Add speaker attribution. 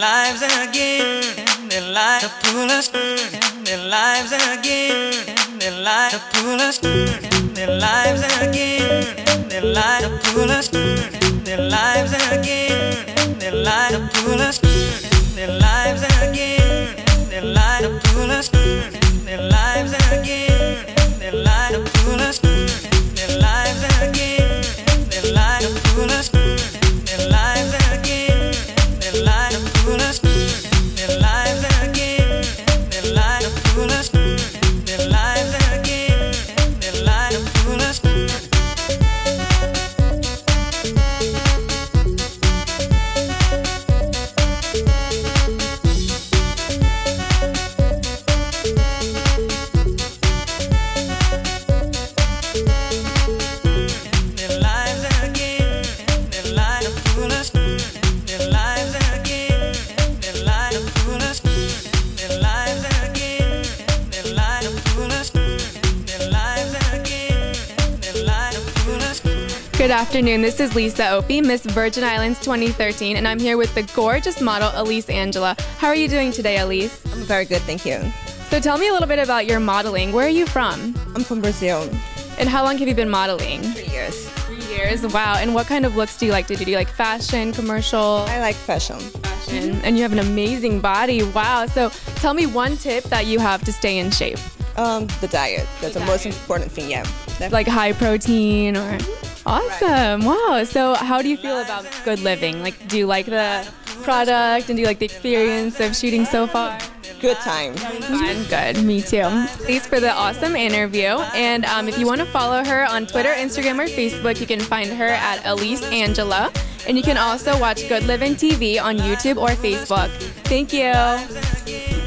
Speaker 1: lives again. Their lives to pull us. Their lives again. Their lives to pull us. Their lives again. Their lives to pull us. Their lives again. Their lives to pull us. Their lives again. Their lives to pull us.
Speaker 2: Good afternoon. This is Lisa Opie, Miss Virgin Islands 2013, and I'm here with the gorgeous model Ellys Angela. How are you doing today, Ellys?
Speaker 3: I'm very good, thank you.
Speaker 2: So tell me a little bit about your modeling. Where are you from?
Speaker 3: I'm from Brazil.
Speaker 2: And how long have you been modeling?
Speaker 3: Three years.
Speaker 2: Three years. Wow. And what kind of looks do you like to do? Do you like fashion, commercial?
Speaker 3: I like fashion.
Speaker 2: fashion. And you have an amazing body. Wow. So tell me one tip that you have to stay in shape.
Speaker 3: Um, the diet. That's the,
Speaker 2: The
Speaker 3: most important thing, yeah. Def-
Speaker 2: Like high protein or Awesome. Wow. So how do you feel about good living? Like do you like the product and do you like the experience of shooting so far?
Speaker 3: good time.
Speaker 2: I'm good. Me too. Thanks for the awesome interview. And um, if you want to follow her on Twitter, Instagram, or Facebook, you can find her at Ellys Angela. And you can also watch Good Living TV on YouTube or Facebook. Thank you.